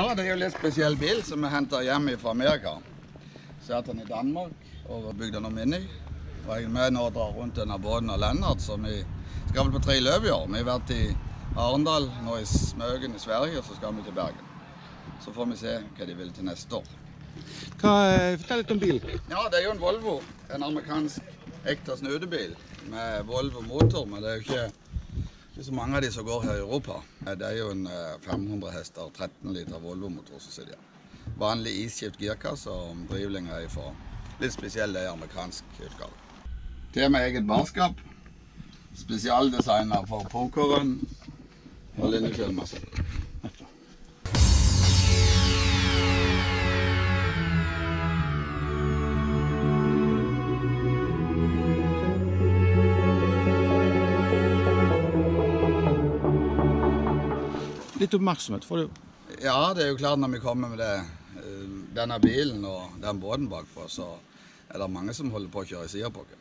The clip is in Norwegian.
Ja, det er jo litt spesiell bil som vi henter hjem fra Amerika. Satt den i Danmark og bygde den om inni. Og jeg er med nå og drar rundt denne båten av Lennart, så vi skal vel på tre løp i år. Vi har vært i Arendal, nå i Smøgen i Sverige, og så skal vi til Bergen. Så får vi se hva de vil til neste år. Hva, eh, fortell litt om bilen. Ja, det er jo en Volvo. En amerikansk ekte snutebil med Volvo motor, men det er jo ikke, ikke så mange av de som går her i Europa. Det er jo en eh, 500 hester, 13 liter Volvo-motor som sitter her. Vanlig isskift girkasse og drivlinga er fra litt spesiell det er amerikansk utgave. Det med eget barskap. Spesialdesigner for pokeren og Lillefjell-massen. Litt oppmerksomhet får du. Ja, det er jo klart når vi kommer med det, eh, denne bilen og den båten bakpå, så er det mange som holder på å kjøre sida på oss.